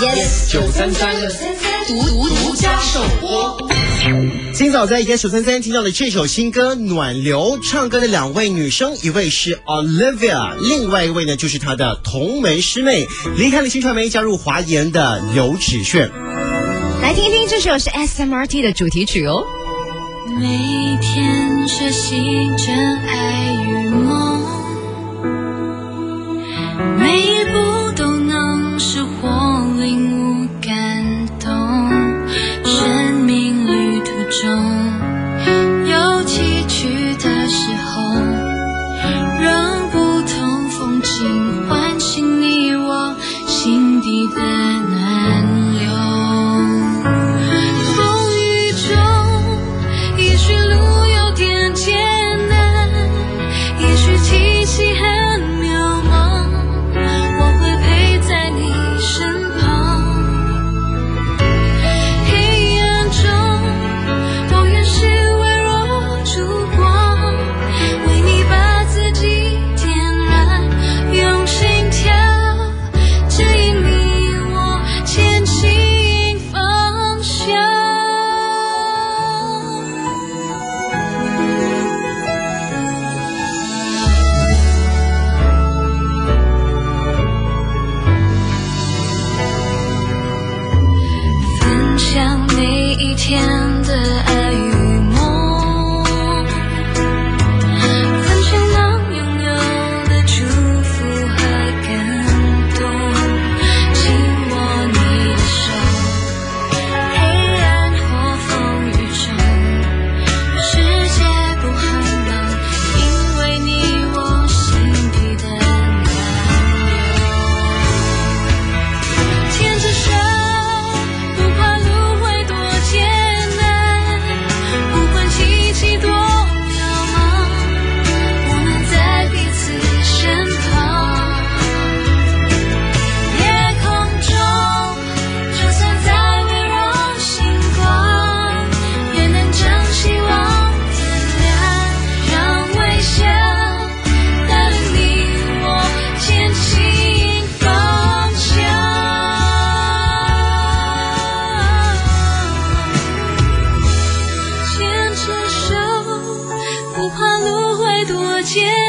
yes 九三三三三独独独家首播。今早在 yes 九三三听到的这首新歌暖流唱歌的两位女生一位是 olivia 另外一位呢就是她的同门师妹离开了新传媒加入华研的刘芷炫。来听一听这首是 smrt 的主题曲哦。每天学习真爱与请唤醒你我心底的那天。见。